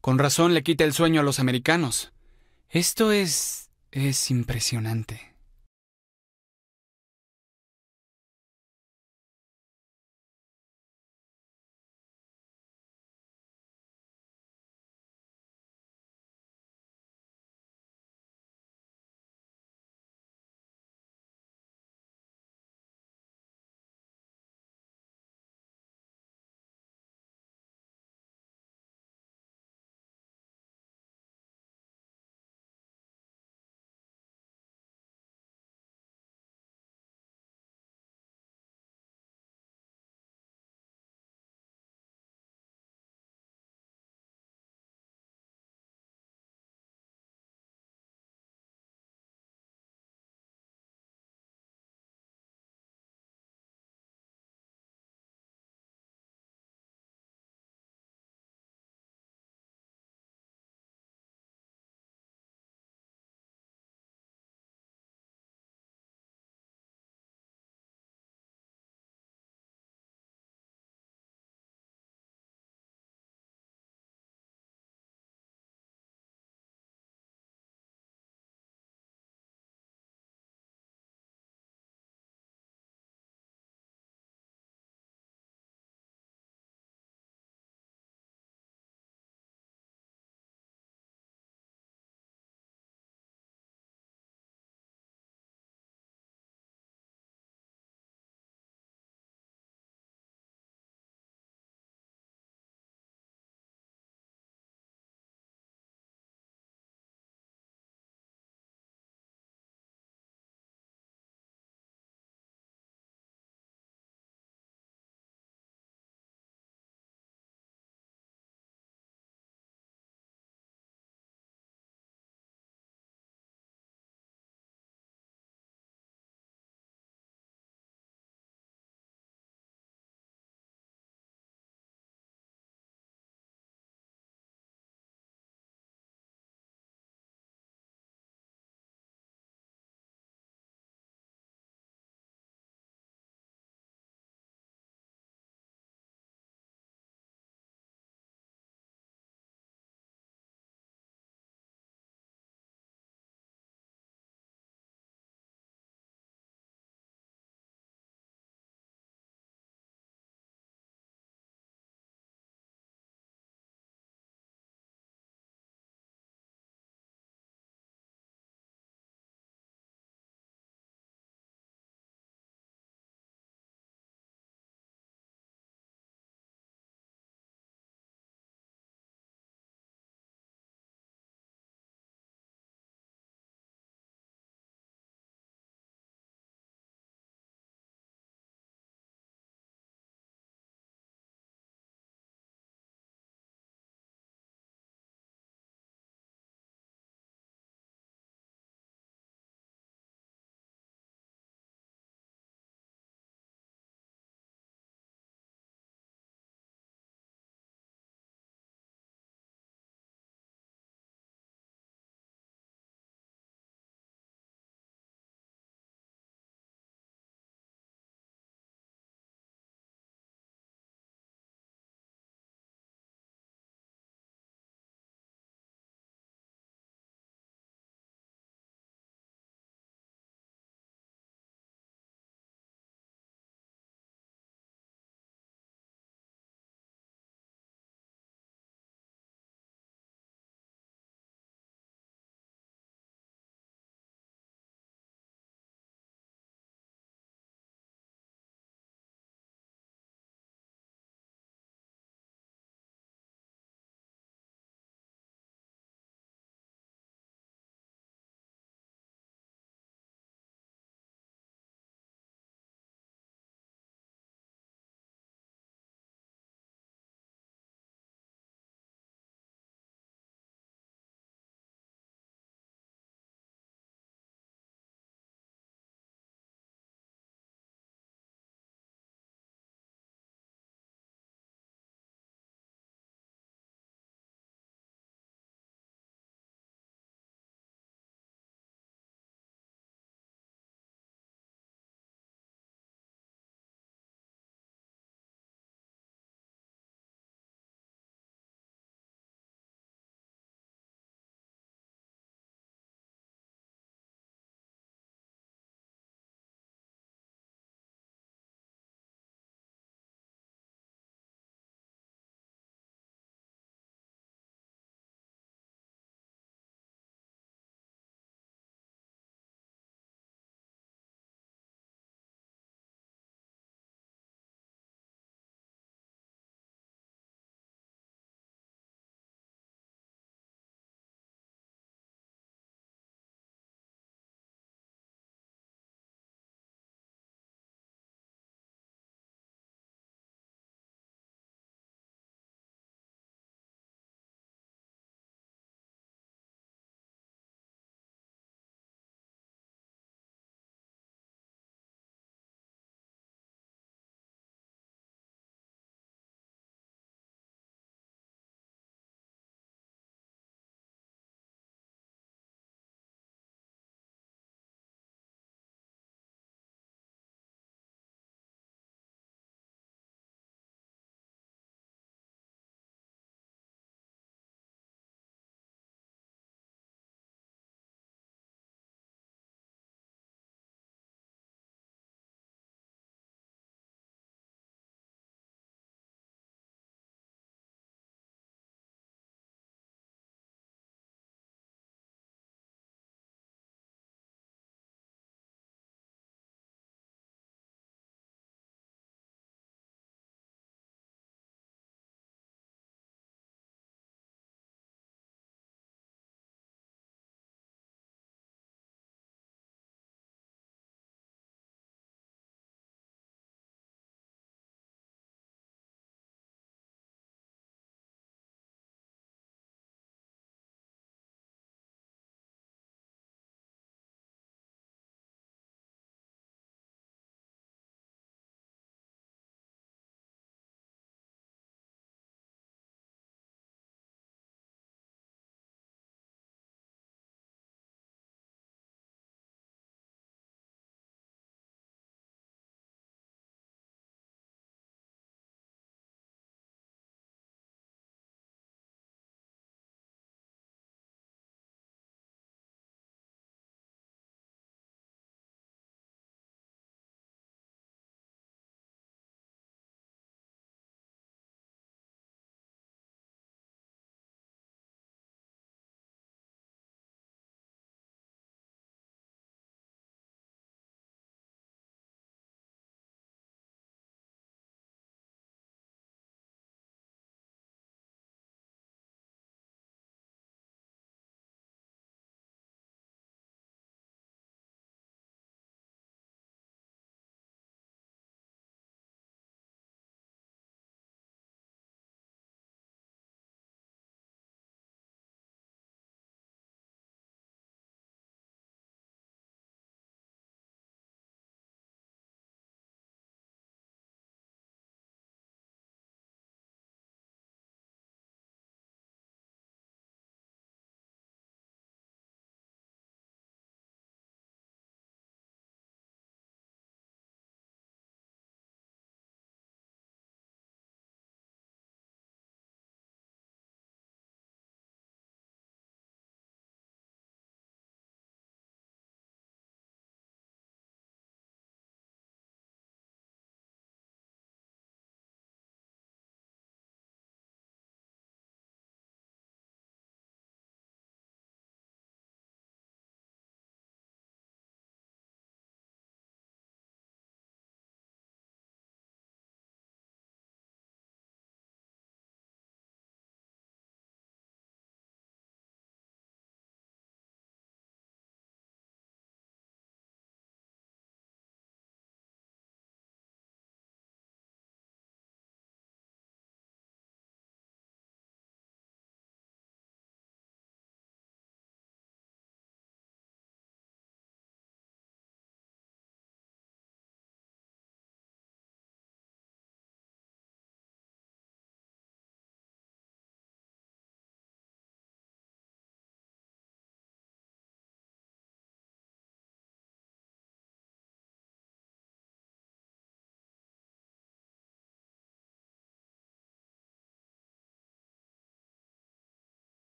Con razón le quita el sueño a los americanos. Esto es... es impresionante.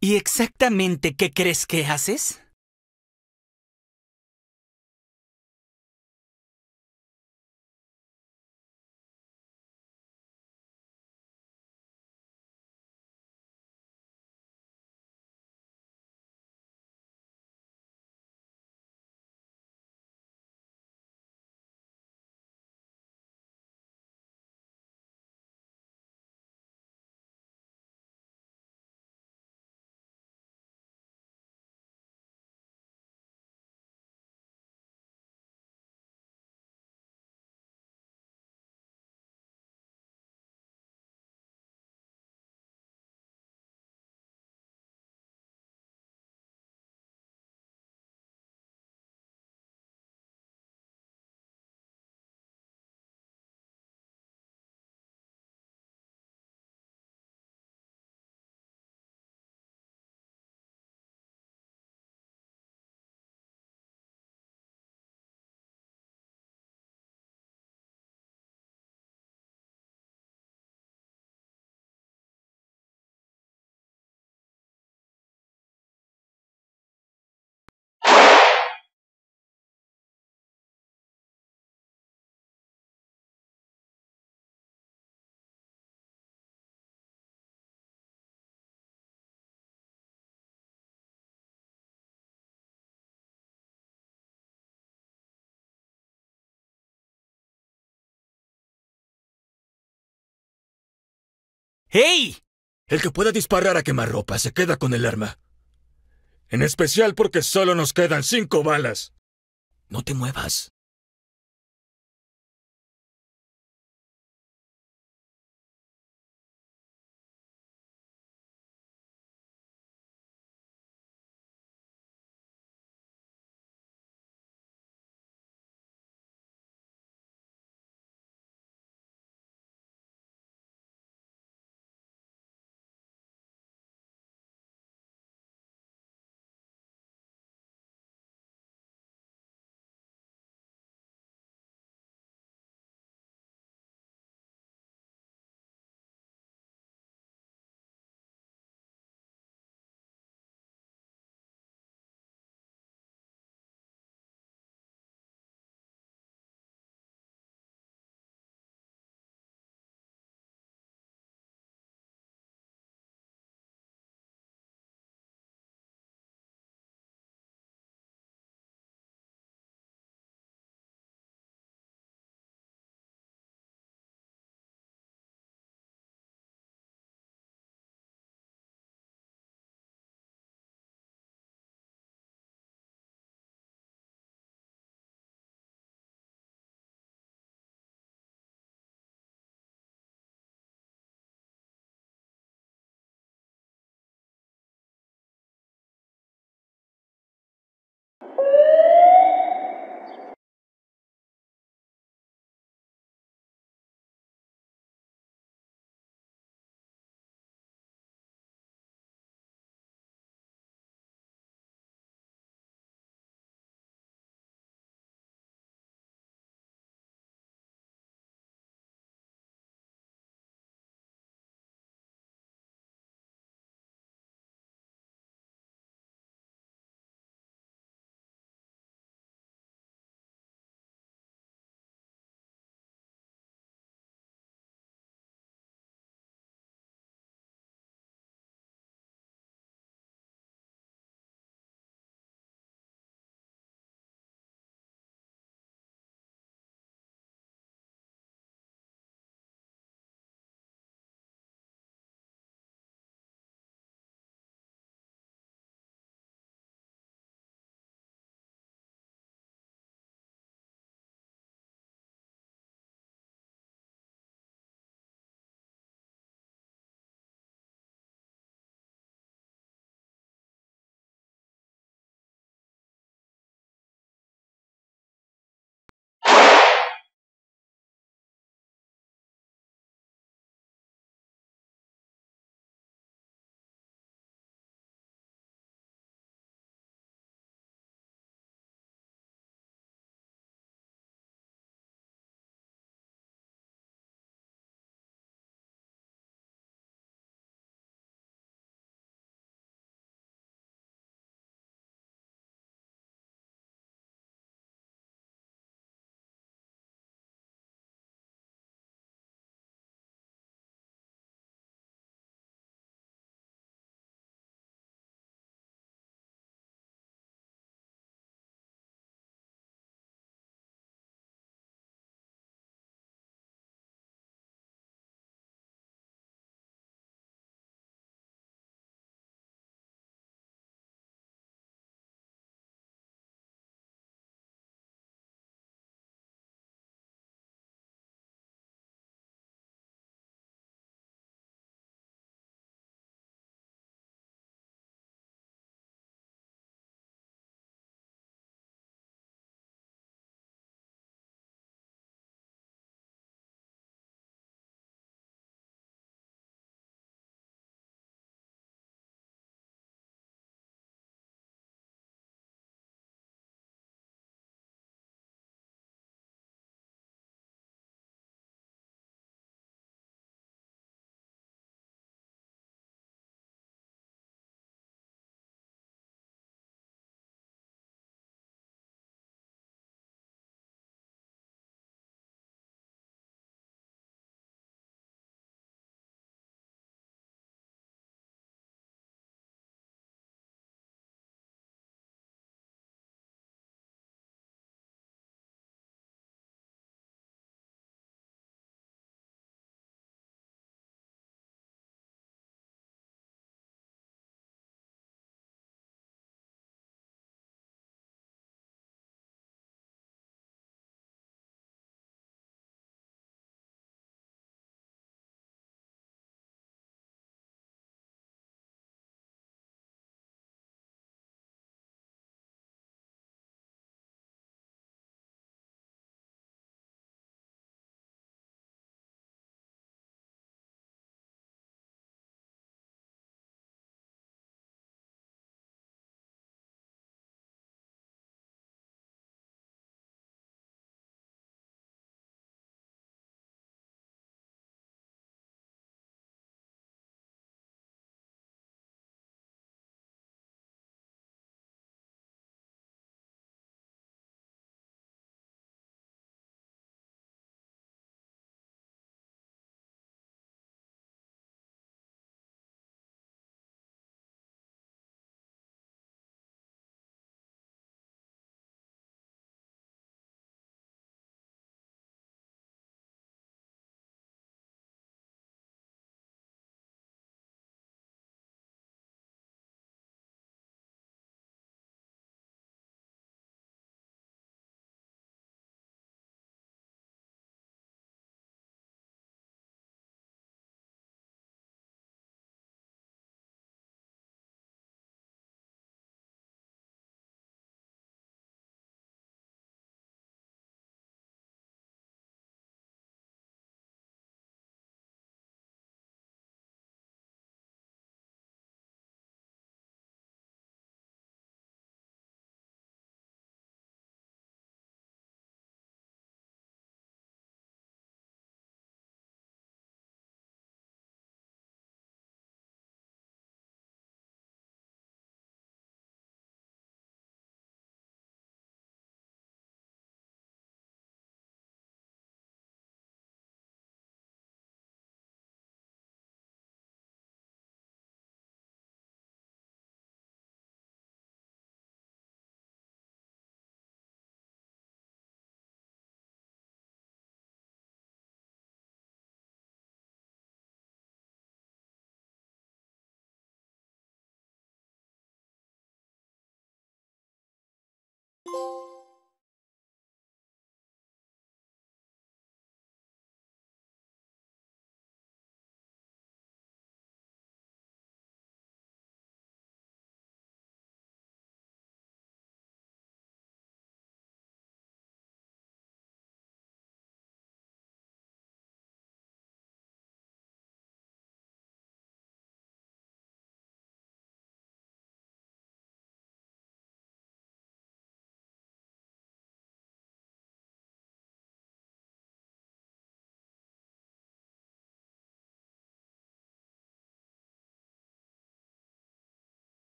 ¿Y exactamente qué crees que haces? ¡Hey! El que pueda disparar a quemarropa se queda con el arma. En especial porque solo nos quedan cinco balas. No te muevas.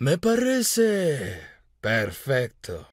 Me parece perfecto.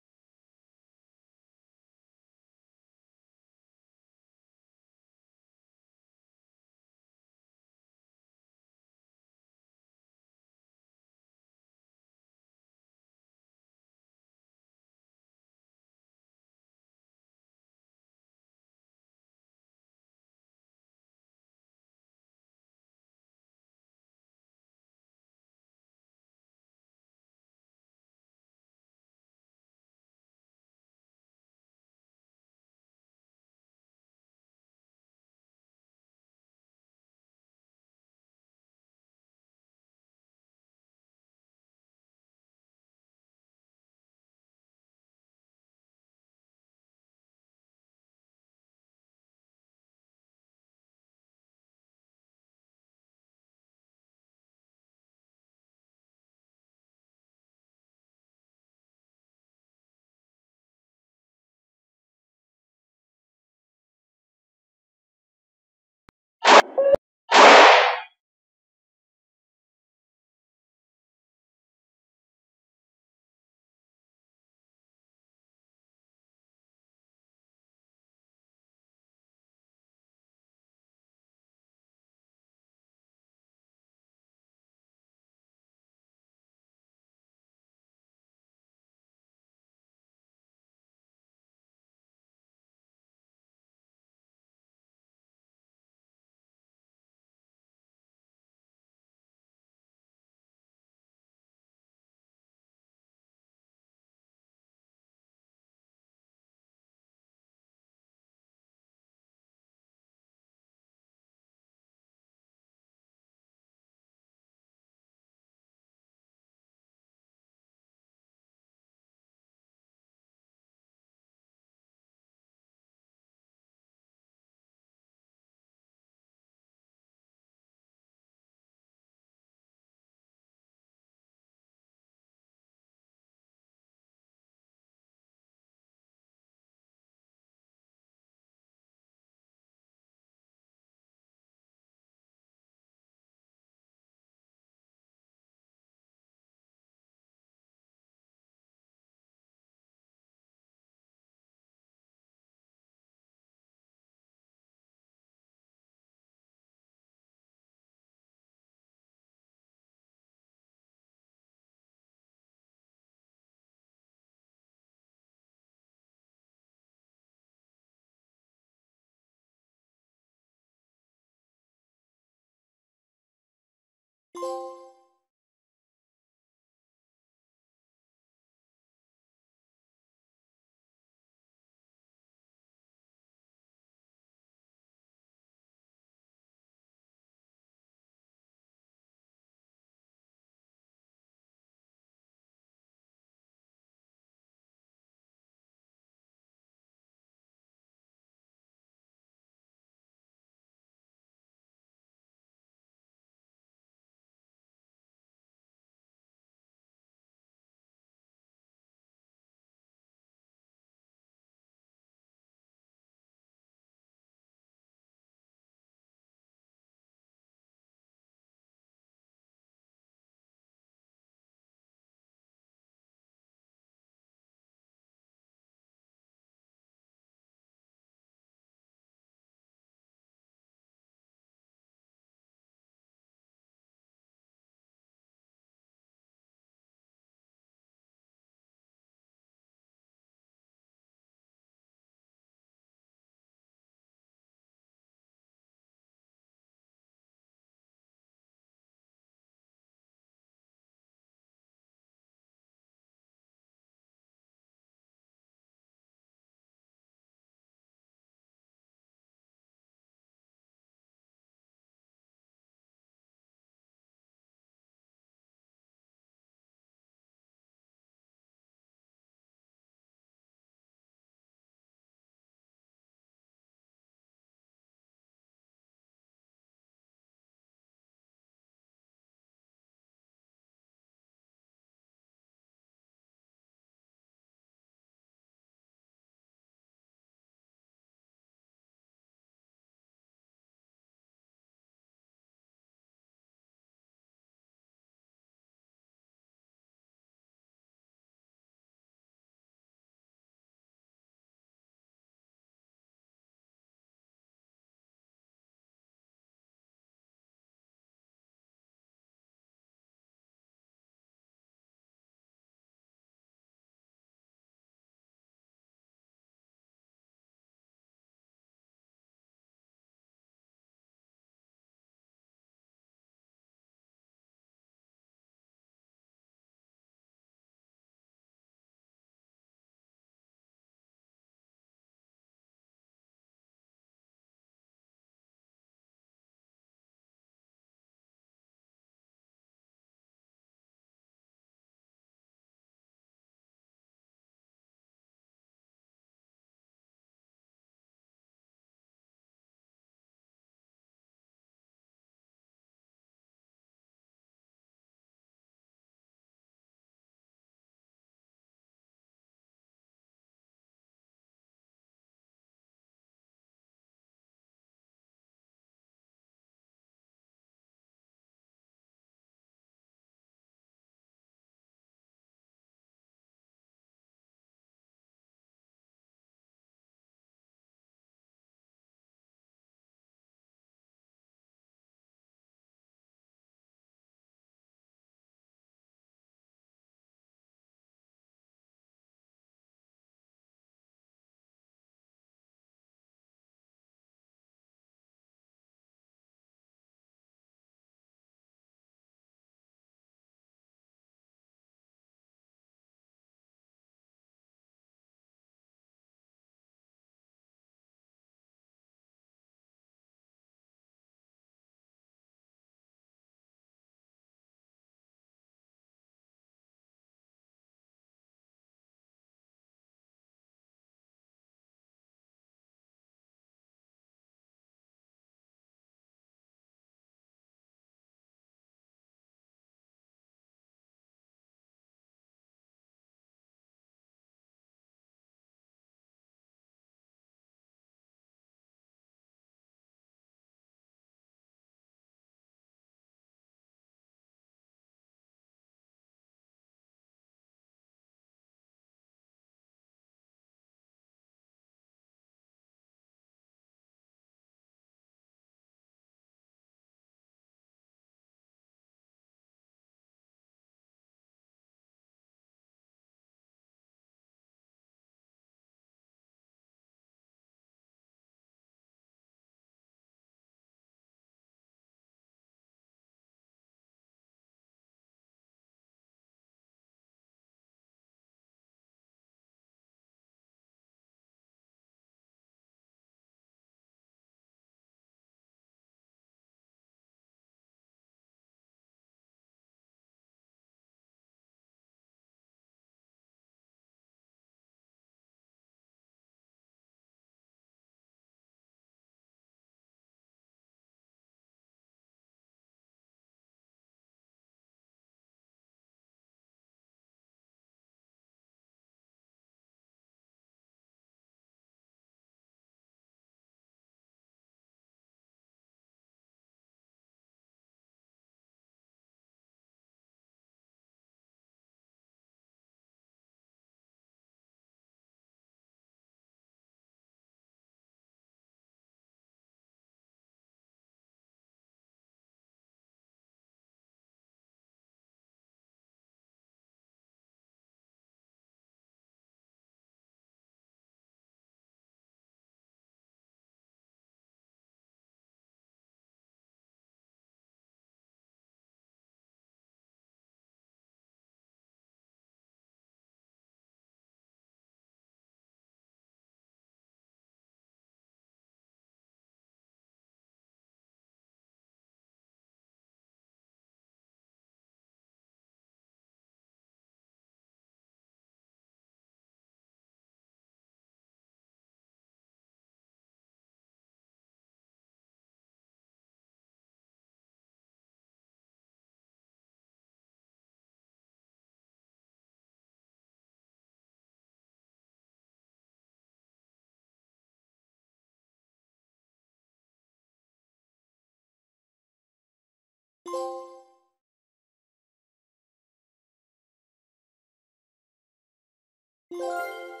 Música